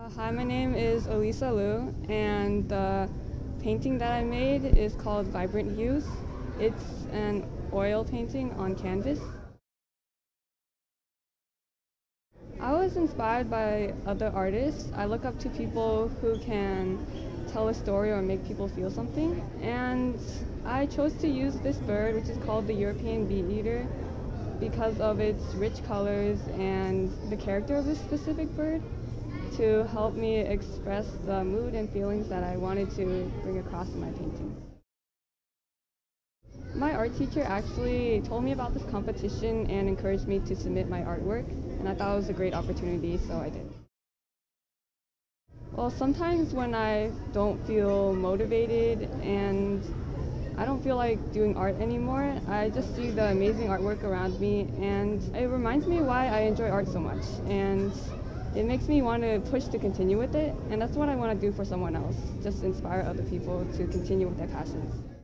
Uh, hi, my name is Alisa Luu, and the painting that I made is called Vibrant Hues. It's an oil painting on canvas. I was inspired by other artists. I look up to people who can tell a story or make people feel something. And I chose to use this bird, which is called the European bee eater, because of its rich colors and the character of this specific bird to help me express the mood and feelings that I wanted to bring across in my painting. My art teacher actually told me about this competition and encouraged me to submit my artwork, and I thought it was a great opportunity, so I did. Well, sometimes when I don't feel motivated and I don't feel like doing art anymore, I just see the amazing artwork around me, and it reminds me why I enjoy art so much. And it makes me want to push to continue with it, and that's what I want to do for someone else, just inspire other people to continue with their passions.